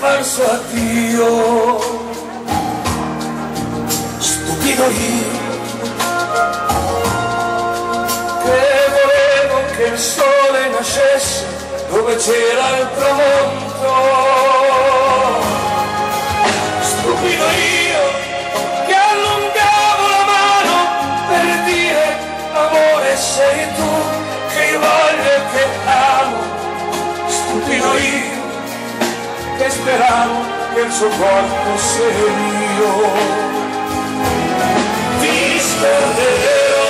falso addio. Stupido io, che volevo che il sole nascesse dove c'era il tramonto. Stupido io, che allungavo la mano per dire amore sei tu che io che speravo che il suo corpo fosse mio. Ti sperderò,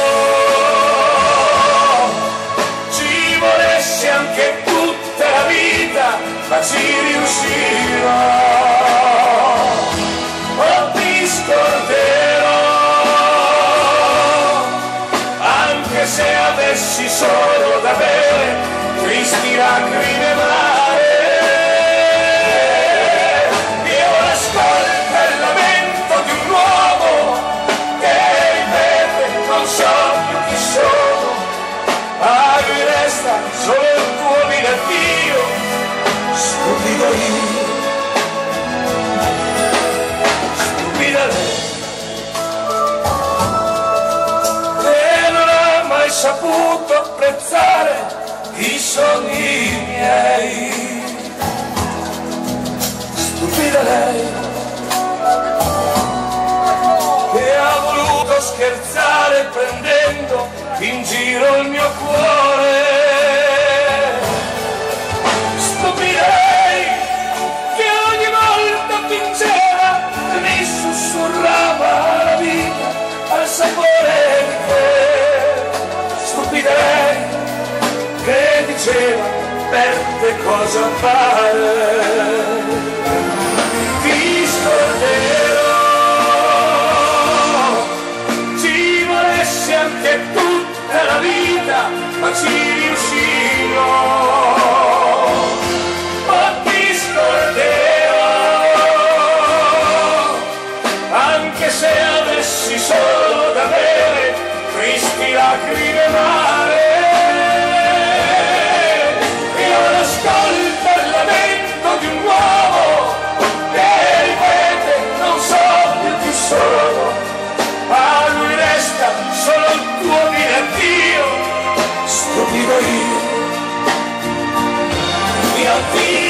ci volessi anche tutta la vita, ma ci riuscirò. Oh, ti scorderò, anche se avessi solo da bere, tristi lacrime mare. Resta solo il tuo Dio, stupido io, stupida lei, che non ha mai saputo apprezzare i sogni miei, stupida lei. che ha voluto scherzare prendendo in giro il mio cuore. Diceva per te cosa fare. Ti scorderò ci volesse anche tutta la vita, ma ci riuscirò. Anche se avessi solo da bere tristi lacrime your feet.